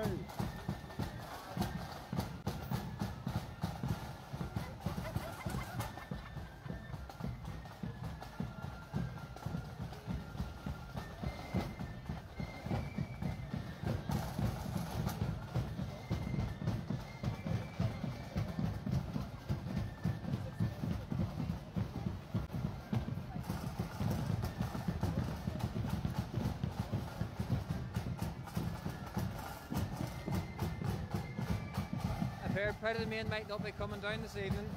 Go. Predator Main might not be coming down this evening.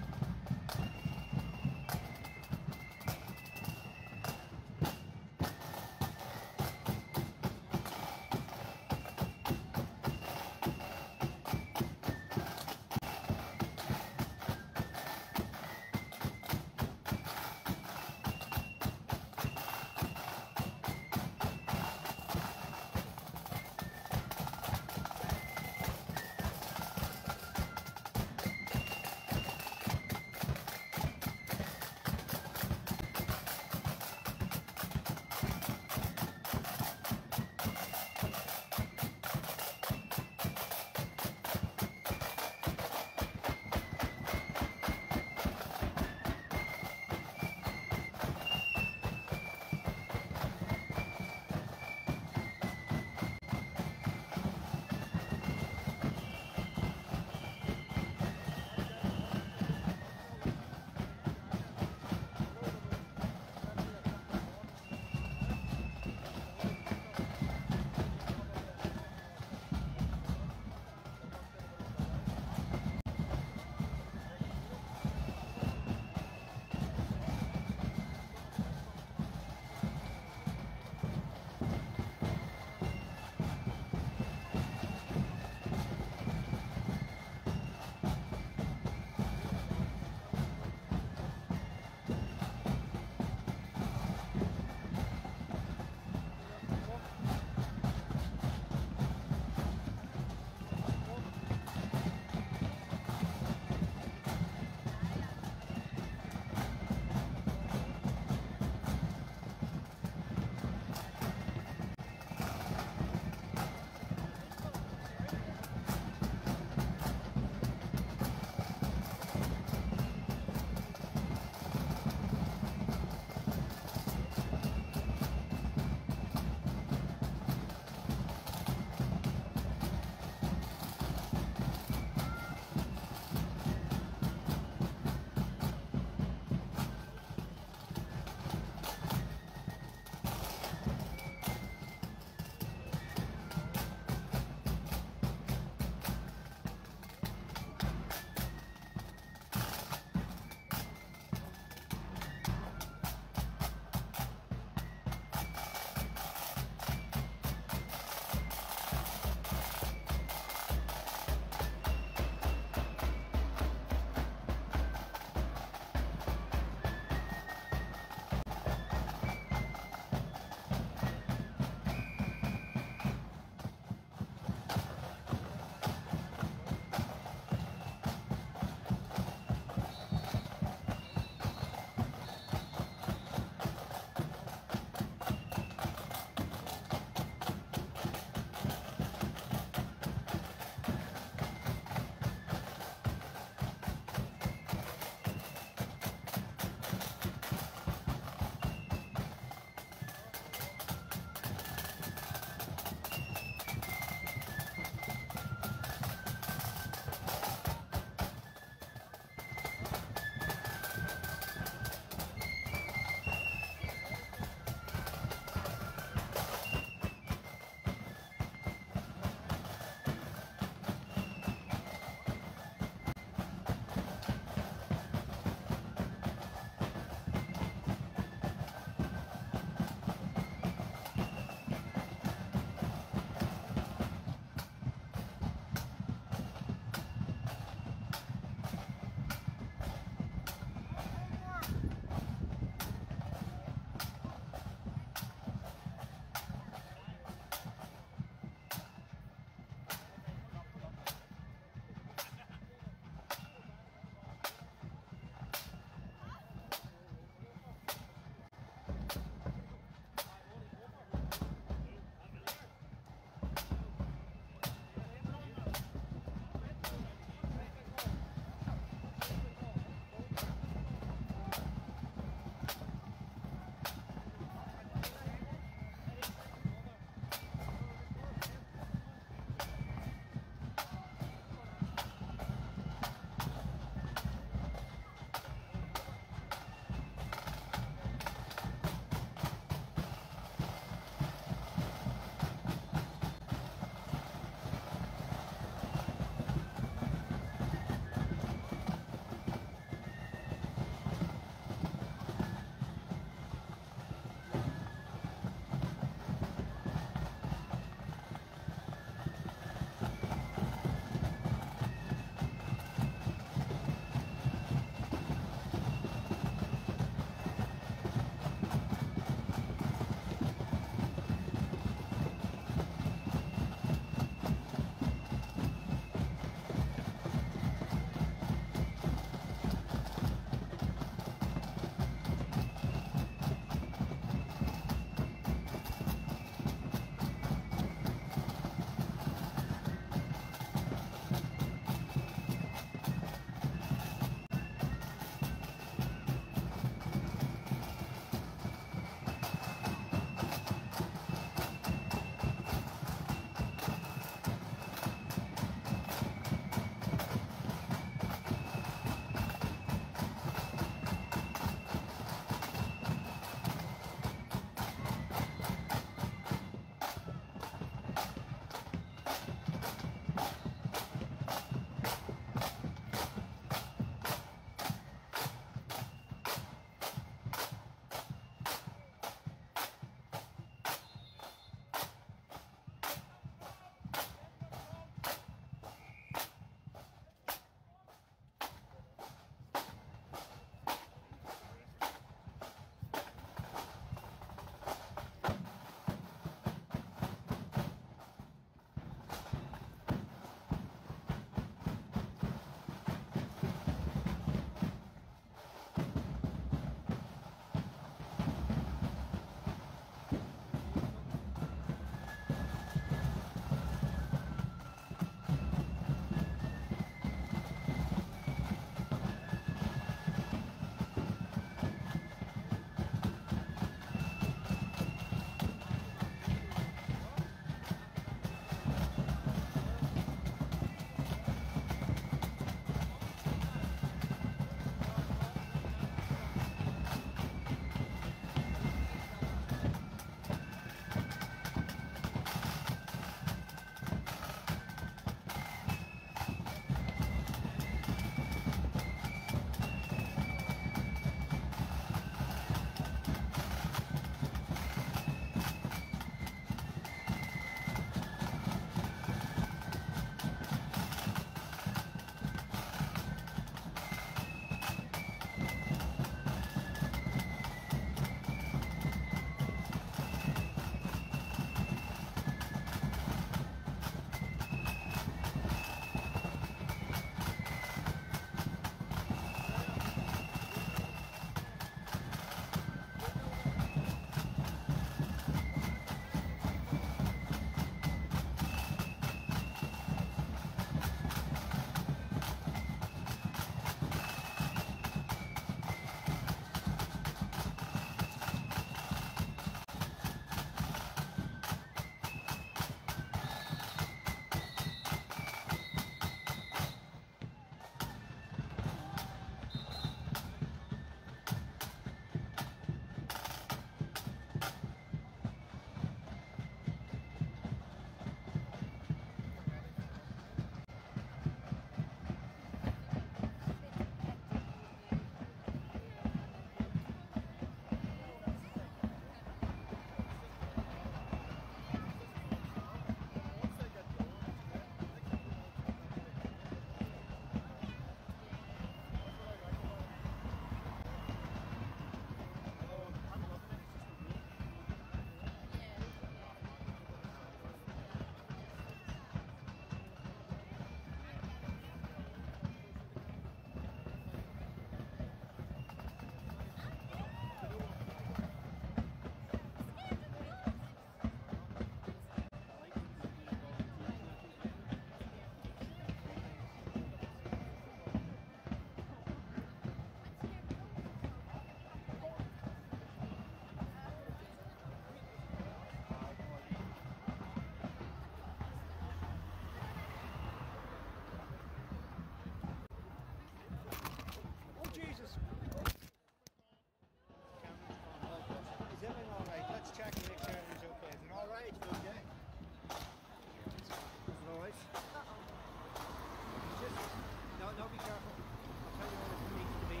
No, be careful. I'll tell you to be.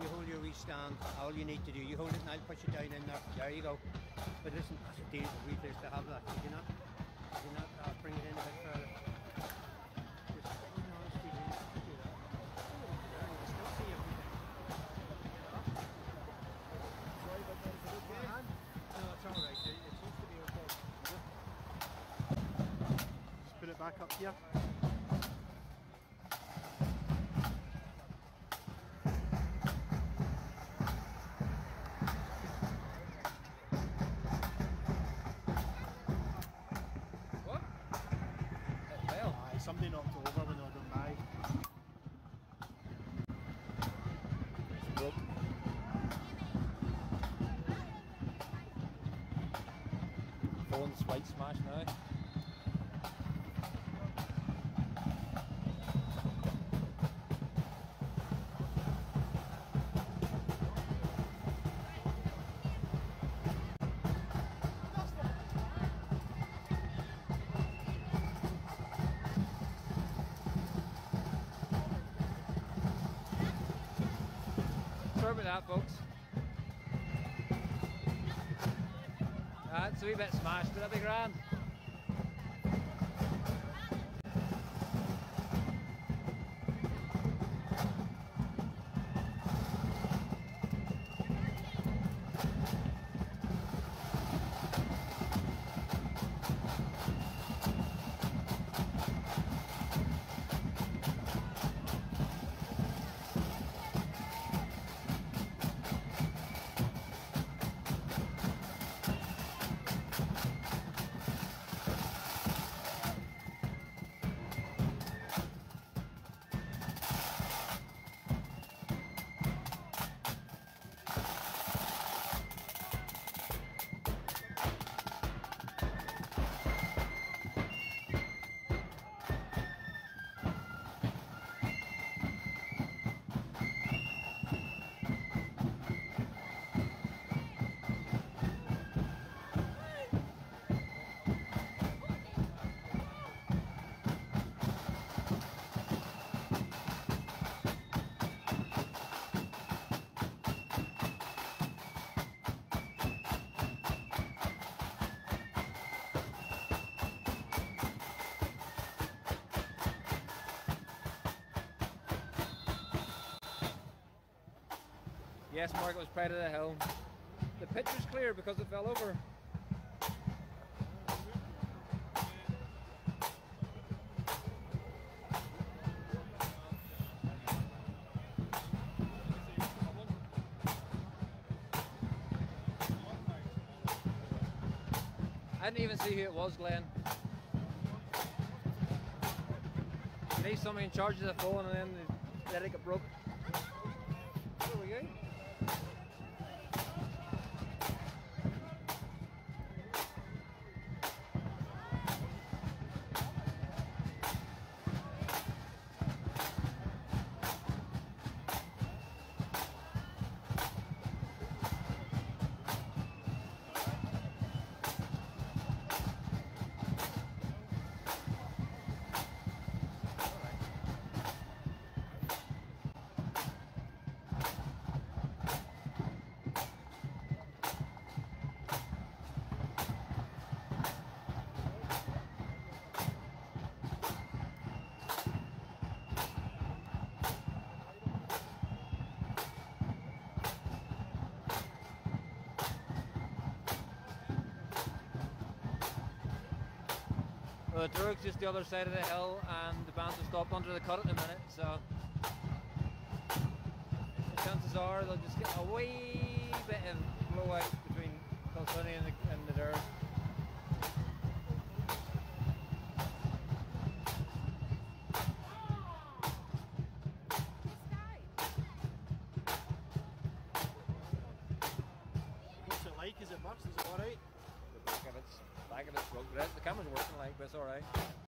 You hold your wrist stand. All you need to do, you hold it and I'll push it down in there. There you go. But listen, that's a decent wee place to have that. You not? Did you not uh, bring it in a bit further? Phone's white smash now. Wee bit smashed, but that'll be grand. Yes, Mark, was pride of the hill. The pitch was clear because it fell over. I didn't even see who it was, Glenn. Need somebody in charge of the phone and then they let it get broke. The Drug's just the other side of the hill, and the bands will stop under the cut at the minute, so the chances are they'll just get a wee bit of blowout between Kilfunny and the, and the.